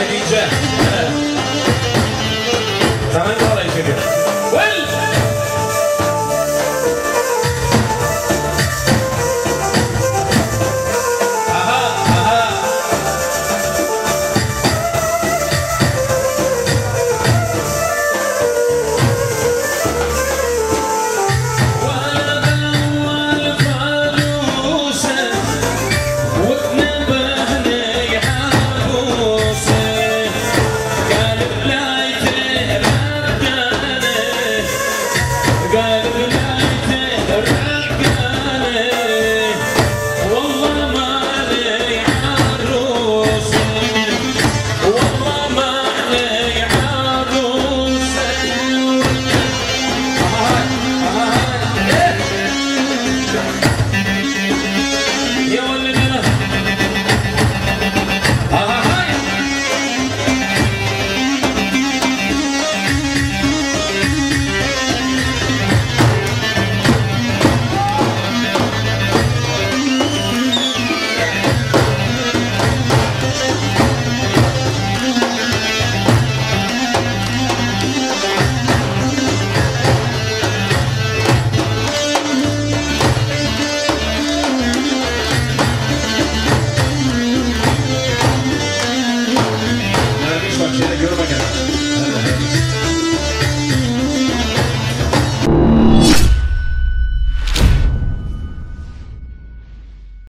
Hi, DJ.